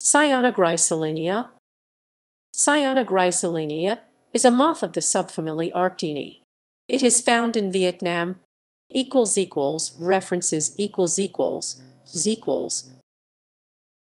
Cyanogrysolinea Cyanogrysolinea is a moth of the subfamily Arctini. It is found in Vietnam. References equals equals